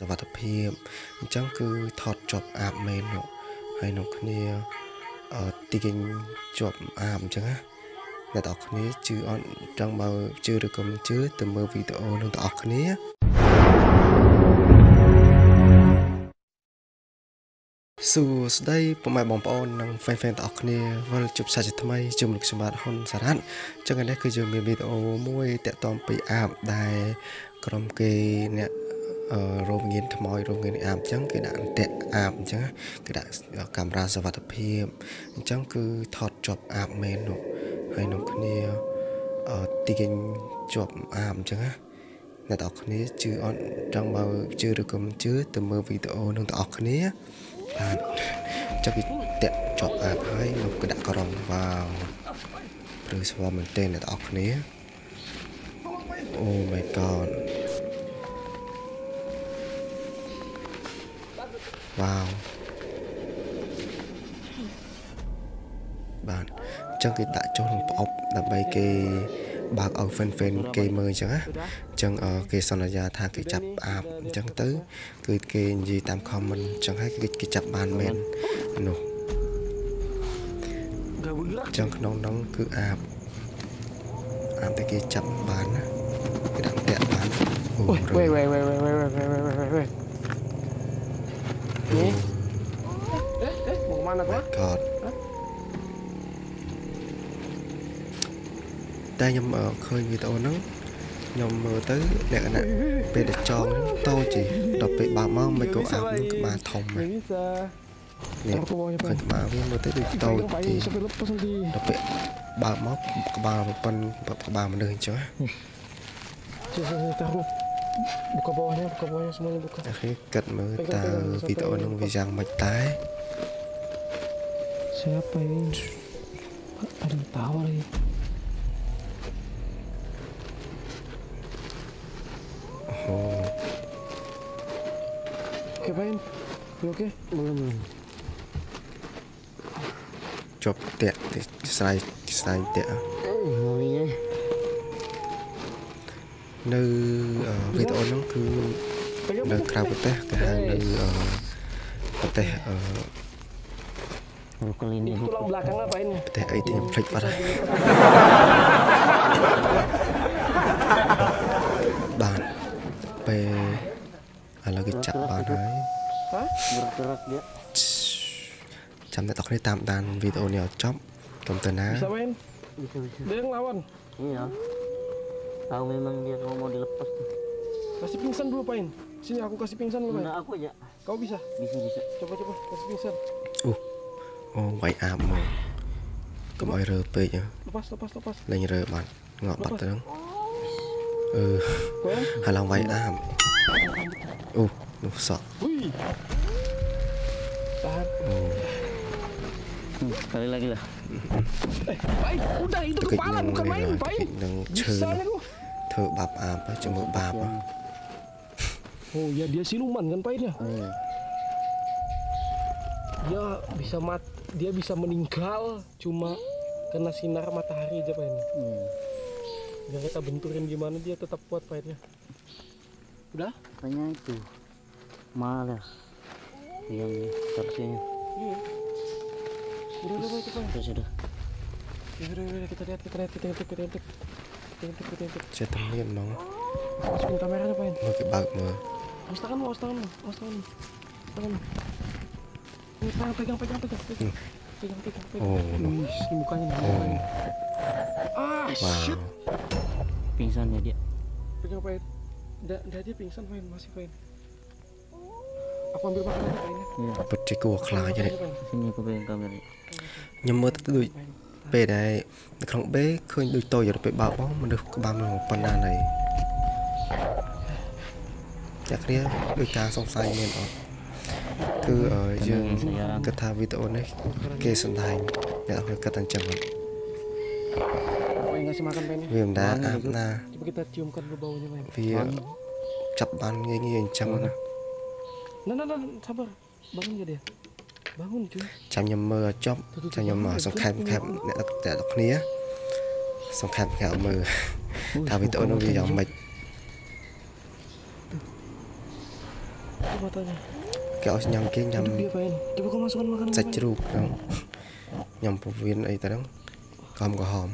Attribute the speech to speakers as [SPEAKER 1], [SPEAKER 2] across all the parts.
[SPEAKER 1] សវត្ថភាពអញ្ចឹងគឺថតជាប់អាបមែននោះហើយនោះគ្នាអឺទីគេជាប់អាបអញ្ចឹងណាអ្នកទាំងអស់គ្នាជឿអត់ចង់បើជឿឬក៏មិនជឿទៅមើលវីដេអូនឹងទាំងអស់គ្នាសួស្តីពុកម៉ែបងប្អូននិង fan fan ទាំងអស់គ្នាវិលជួបសាជាថ្មីជាមួយខ្ញុំបាទហ៊ុនសារ៉ាត់អញ្ចឹងនេះគឺយើងមានវីដេអូមួយតាក់ទងពីអាបដែលក្រុមគេអ្នកអឺ រោមងៀនខ្មោចរោមងៀនអាបអញ្ចឹងគេដាក់អន្ទាក់អាបអញ្ចឹងគេដាក់កាមេរ៉ាសវត្ថភាពអញ្ចឹងគឺថតជាប់អាបមែននោះហើយនោះគ្នាអឺទីគេជាប់អាបអញ្ចឹងណាអ្នកទាំងអស់គ្នាជឿអត់ចង់បើជឿឬក៏មិនជឿទៅមើលវីដេអូនឹងទាំងអស់គ្នាបាទចាប់ពីតាក់ជាប់អាបហើយនោះក៏ដាក់ក្រំវ៉ាវព្រឺស្វមមែនទែនអ្នកទាំងអស់គ្នាអូ my god វ៉ាវបាទអញ្ចឹងគេដាក់ចូលក្នុងប្រអប់ដើម្បីគេបើកឲ្យ fan fan គេមើលអញ្ចឹងណាអញ្ចឹងគេសន្យាថាគេចាប់អាបអញ្ចឹងទៅ គឺគេនិយាយតាម comment អញ្ចឹងហើយគេគេចាប់បានមែននោះអញ្ចឹងក្នុងនោះគឺអាបអាបតែគេចាប់បានណាគេដាក់តាក់បានអូ
[SPEAKER 2] Wait, wait, wait, wait, wait, wait, wait, wait, wait, wait, wait.
[SPEAKER 1] អូ
[SPEAKER 2] Eh, eh, mau kemana tuh?
[SPEAKER 1] God តែខ្ញុំអឺឃើញវីដេអូហ្នឹងខ្ញុំមើលទៅលក្ខណៈពេលដែលចងហ្នឹងតូចជីដល់ពេលបើកមកមិនក៏អាប់នឹងក្បាលធំហ្នឹង
[SPEAKER 2] Nggak bisa.
[SPEAKER 1] នេះ
[SPEAKER 2] Aku bawahnya
[SPEAKER 1] ឃើញ
[SPEAKER 2] pak.
[SPEAKER 1] ក្បាលវាមើលទៅដូចតូច
[SPEAKER 2] Pegang pak
[SPEAKER 1] ជី
[SPEAKER 2] ini sampai lepas nanti.
[SPEAKER 1] ដល់ពេលបើកមកក្បាលប៉ុណ្ណក្បាលមនុស្សអញ្ចឹងណា
[SPEAKER 2] Sini, sini, taruh. buka bawahnya buka bawahnya semuanya buka.
[SPEAKER 1] Riket metal kita orang bisa metai.
[SPEAKER 2] Siapa ini? Ada yang tahu lagi.
[SPEAKER 1] Oh.
[SPEAKER 2] Oke pain oke belum belum.
[SPEAKER 1] Coba deh selain dislike
[SPEAKER 2] deh
[SPEAKER 1] នៅអឺវីដេអូហ្នឹងគឺ
[SPEAKER 2] Pegang,
[SPEAKER 1] នៅ
[SPEAKER 2] pegang.
[SPEAKER 1] ក្រៅប្រទេសគេហៅនៅអឺប្រទេសអឺ
[SPEAKER 3] Bukan ini
[SPEAKER 2] Itu tulang belakang apa ini?
[SPEAKER 1] ប្រទេសអីទីខ្ញុំភ្លេចបាត់ហើយបាទពេលឥឡូវគេចាប់បានហើយ
[SPEAKER 2] Hah?
[SPEAKER 3] gerak-gerak dia.
[SPEAKER 1] ចាំអ្នកទាំងគ្នាតាមដានវីដេអូនេះឲ្យចប់កុំទៅណា
[SPEAKER 2] Bisa main?
[SPEAKER 3] Bisa bisa.
[SPEAKER 2] Dia yang lawan.
[SPEAKER 3] tahu memang dia kalau mau dilepas tuh.
[SPEAKER 2] Kasih pingsan dulu pain. Sini aku kasih pingsan dulu pain.
[SPEAKER 3] Nah, aku aja.
[SPEAKER 2] Kau bisa?
[SPEAKER 3] Bisa bisa.
[SPEAKER 2] Coba coba. Kasih pingsan.
[SPEAKER 1] Uh oh white amat. mau kau ya
[SPEAKER 2] lepas lepas lepas.
[SPEAKER 1] Lain re ban ngọc bật tới halang hà long uh
[SPEAKER 2] à u
[SPEAKER 1] nó
[SPEAKER 3] sợ Kali lagi lah.
[SPEAKER 2] Eh, baik, udah itu kepala bukan main,
[SPEAKER 1] baik.
[SPEAKER 2] Bisa nih
[SPEAKER 1] Tuh bab apa? Cuma bab?
[SPEAKER 2] Oh ya dia siluman kan pahitnya.
[SPEAKER 3] Hmm.
[SPEAKER 2] Dia bisa mat, dia bisa meninggal cuma kena sinar matahari aja pahitnya.
[SPEAKER 3] Hmm.
[SPEAKER 2] Ya kita benturin gimana dia tetap kuat pahitnya. Udah?
[SPEAKER 3] Kayaknya itu malas yang terusnya.
[SPEAKER 2] Iya. Udah, udah, udah,
[SPEAKER 3] udah, udah,
[SPEAKER 2] udah, udah, udah, kita lihat, kita lihat. Kita lihat.
[SPEAKER 1] Tutup, tutup, tutup. Kamera? Pakai bag mah.
[SPEAKER 2] Awas awas pegang, pegang, pegang, pegang. Pegang.
[SPEAKER 1] Oh,
[SPEAKER 2] ini Ah,
[SPEAKER 1] Pingsan
[SPEAKER 3] ya, dia.
[SPEAKER 2] Pegang? Dah dia pingsan, masih. Aku ambil makanan nih.
[SPEAKER 3] Iya. Sini aku kamera.
[SPEAKER 1] Nyemot itu. លទៅដូច
[SPEAKER 2] Pak In.
[SPEAKER 1] ពេលដែលនៅក្នុងបេឃើញដូចតូចទៅពេលបើកបងមនុស្សក្បាលមកប៉ុណ្ណាណៃអ្នកគ្នាដូចការសង្ស័យមានអត់គឺអឺយើងគិតថាវីដេអូនេះគេសម្ដែងអ្នកគ្នាគិតតែអញ្ចឹងអត់
[SPEAKER 2] Pak In ngasih makan Pak In. ya.
[SPEAKER 1] វាមិនដែរអាប់ណា
[SPEAKER 2] Coba kita ciumkan dulu baunya Pak In.
[SPEAKER 1] វាចាប់បានងាយងាយអញ្ចឹងណា
[SPEAKER 2] Nah, nah, nah, sabar. Bangun gak dia? Bangun cuy.
[SPEAKER 1] ចាំខ្ញុំមើលឲ្យចប់ចាំខ្ញុំសង្ខេបខេបអ្នកទាំងអស់គ្នាសង្ខេបខេបមើលថាវីដេអូនោះវាយ៉ាងម៉េច
[SPEAKER 2] Tuh matanya.
[SPEAKER 1] គេឲ្យញ៉ាំគេញ៉ាំ
[SPEAKER 2] Hidup dia Fain. Coba kau masukkan makanan.
[SPEAKER 1] សាច់ជ្រូកហ្នឹងញ៉ាំពវៀនអីទៅហ្នឹងកំក្រហម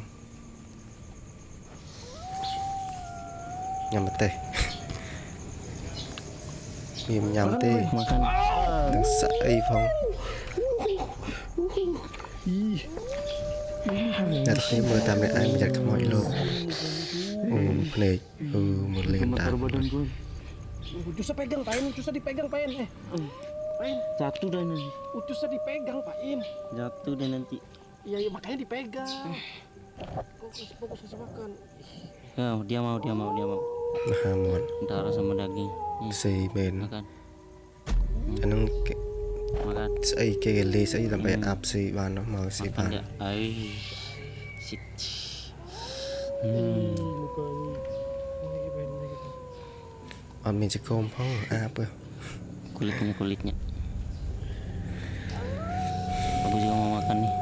[SPEAKER 1] ញ៉ាំម្ទេសវាមិនញ៉ាំទេ
[SPEAKER 3] makan
[SPEAKER 1] នឹងស្អីផង
[SPEAKER 2] Ih.
[SPEAKER 1] តែតែគ្នាមើលតាមអ្នកឯងមិនយ៉ាត់ខ្មោចលោកអូភ្នែកអឺមើលលេងតា
[SPEAKER 3] gemetar badan gue
[SPEAKER 2] Ucusnya pegang Pain, ucusnya dipegang Pain. Eh. Pain,
[SPEAKER 3] jatuh dah nanti
[SPEAKER 2] ucusnya dipegang Pain.
[SPEAKER 3] jatuh dah nanti
[SPEAKER 2] Iya, iya makanya dipegang. Fokus, fokus kasih makan.
[SPEAKER 3] ya dia mau dia mau dia mau
[SPEAKER 1] មហាមាត់
[SPEAKER 3] darah sama daging Nih,
[SPEAKER 1] ស្អីមែន
[SPEAKER 3] makan
[SPEAKER 1] អាហ្នឹងគេ
[SPEAKER 3] makan
[SPEAKER 1] ស្អីគេគេលេស្អីដើម្បីអាប់ស៊ីបាននោះមកស៊ីបា
[SPEAKER 3] makan
[SPEAKER 1] ន
[SPEAKER 3] dia ay sit
[SPEAKER 2] Ih,
[SPEAKER 3] hmm.
[SPEAKER 2] mukanya. Ini lagi Pain, ini lagi.
[SPEAKER 1] អត់មានចកោមផងអាប់ទេ
[SPEAKER 3] kulitnya kulitnya aku juga mau makan nih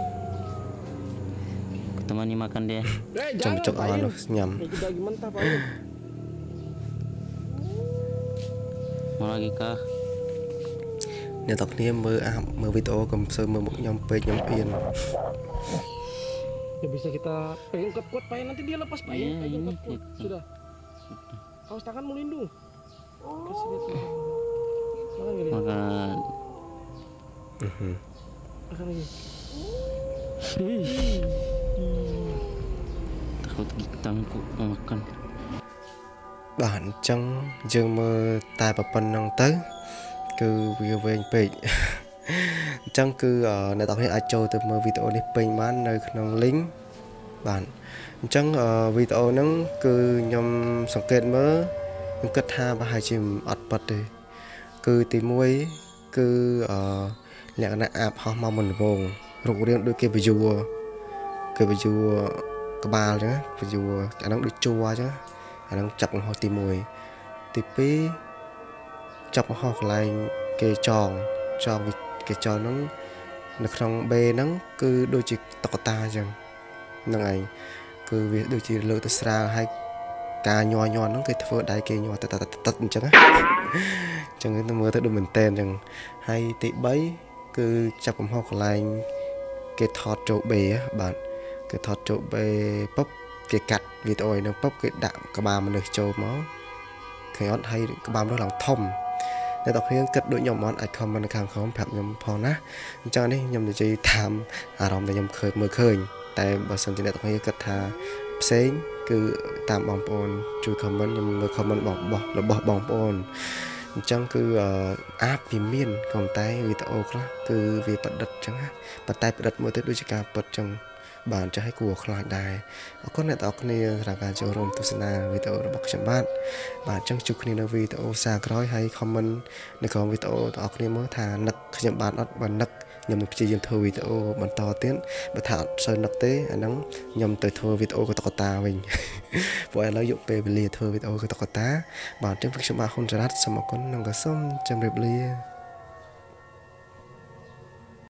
[SPEAKER 3] Aku temani makan dia
[SPEAKER 2] Eh,
[SPEAKER 1] ចាំ
[SPEAKER 2] jangan
[SPEAKER 1] ចុកអស់
[SPEAKER 2] Pain.
[SPEAKER 1] នោះញ៉ាំ
[SPEAKER 2] Ini daging mentah Pain.
[SPEAKER 3] mau lagi kah
[SPEAKER 1] អ្នកទាំងគ្នាមើលអាប់មើលវីដេអូកុំសូវមើលមុខខ្ញុំពេកខ្ញុំអៀន
[SPEAKER 2] Ya bisa kita pegang kuat-kuat Pain, nanti dia lepas Pain.
[SPEAKER 3] Iya,
[SPEAKER 2] pegang
[SPEAKER 3] ini
[SPEAKER 2] kuat-kuat.
[SPEAKER 3] kita-
[SPEAKER 2] Sudah. Awas tanganmu lindung. Kasih lihat. Makan gak dia?
[SPEAKER 3] makan
[SPEAKER 1] Mhm.
[SPEAKER 2] Makan lagi.
[SPEAKER 3] takut gitangku mau makan
[SPEAKER 1] បាទអញ្ចឹងយើងមើលតែប៉ុណ្្នឹងទៅ គឺវាវែងពេកអញ្ចឹងគឺអឺអ្នកទាំងគ្នាអាចចូលទៅមើលវីដេអូនេះពេញបាននៅក្នុង link បាទអញ្ចឹងអឺវីដេអូហ្នឹងគឺខ្ញុំសង្កេតមើលខ្ញុំគិតថាប្រហែលជាអត់ប៉ិតទេគឺទី1គឺអឺលក្ខណៈអាប់ហោះមកមុនដំបូងរូបរាងដូចគេបញ្យួរគេបញ្យួរក្បាលអញ្ចឹងណាបញ្យួរអាហ្នឹងដូចជួរអញ្ចឹងណាអាហ្នឹងចាប់កំហុសទី1ទី2 ចាប់កំហុសកន្លែងគេចងចងវាគេចងហ្នឹងនៅក្នុងបេហ្នឹងគឺដូចជាតុក្កតាអញ្ចឹងហ្នឹងឯងគឺវាដូចជាលើកទៅស្រាលហើយការញ័រញ័រហ្នឹងគេធ្វើដៃគេញ័រទៅតតអញ្ចឹងណាអញ្ចឹងទៅមើលទៅដូចមែនតែនអញ្ចឹងហើយទី3គឺចាប់កំហុសកន្លែងគេថតចូលបេបាទគេថតចូលបេពុបគេកាត់វីដេអូឯហ្នឹងពុបគេដាក់ក្បាលមនុស្សចូលមកឃើញអត់ហើយក្បាលមនុស្សឡើងធំ អ្នកទាំងគ្នាគិតដូចខ្ញុំអត់អាច comment នៅខាងក្រោមប្រាប់ខ្ញុំផងណាអញ្ចឹងនេះខ្ញុំនិយាយតាមអារម្មណ៍ដែលខ្ញុំឃើញមើលឃើញតែបើសិនជាអ្នកទាំងគ្នាគិតថាផ្សេងគឺតាមបងប្អូនជួយ comment ខ្ញុំមើល comment របស់របស់បងប្អូនអញ្ចឹងគឺអឺអាប់វាមានក៏ប៉ុន្តែវីដេអូខ្លះគឺវាប្រឌិតអញ្ចឹងណាប៉ុន្តែប្រឌិតមួយទៅដូចជាការពិតអញ្ចឹង បាទចាស់ឲ្យគួរខ្លាចដែរអរគុណអ្នកទាំងអស់គ្នាសម្រាប់ការចូលរួមទស្សនាវីដេអូរបស់ខ្ញុំបាទបាទអញ្ចឹងជួបគ្នានៅវីដេអូសារក្រោយហើយ comment នៅក្នុងវីដេអូទាំងអស់គ្នាមើលថានឹកខ្ញុំបានអត់បើនឹកខ្ញុំនឹងព្យាយាមធ្វើវីដេអូបន្តទៀតបើថាអត់សូវនឹកទេអាហ្នឹងខ្ញុំទៅធ្វើវីដេអូកតកតាវិញព្រោះឥឡូវយកពេលវេលាធ្វើវីដេអូកតកតាបាទអញ្ចឹងខ្ញុំបាទហ៊ុនចរ៉ាត់សូមអរគុណនិងក៏សូមជម្រាបលា